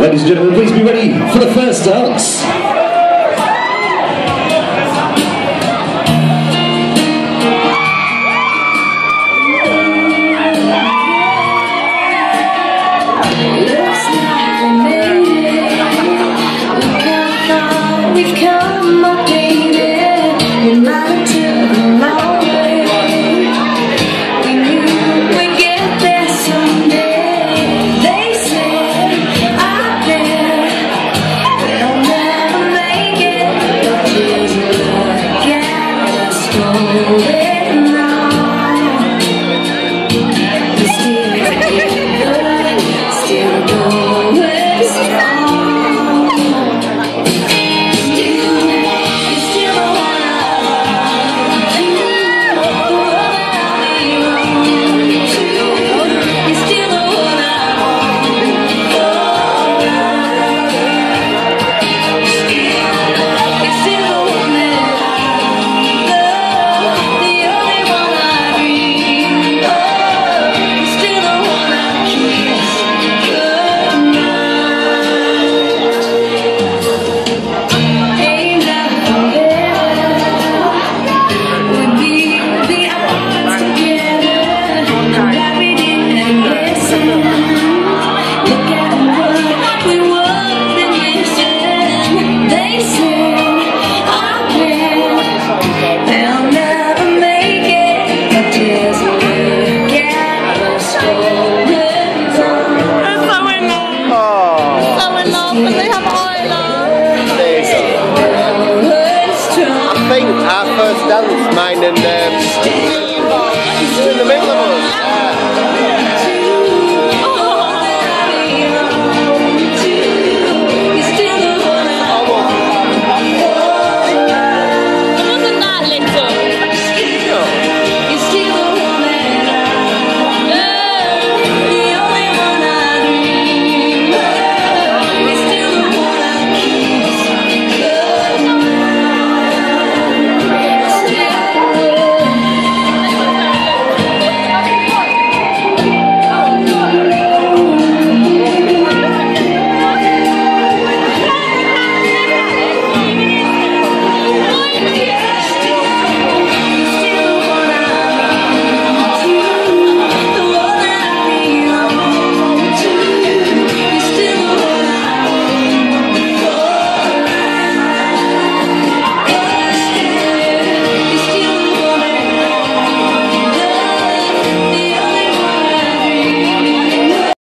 Ladies and gentlemen, please be ready for the first dance. We've come. McDonald's meinen, äh,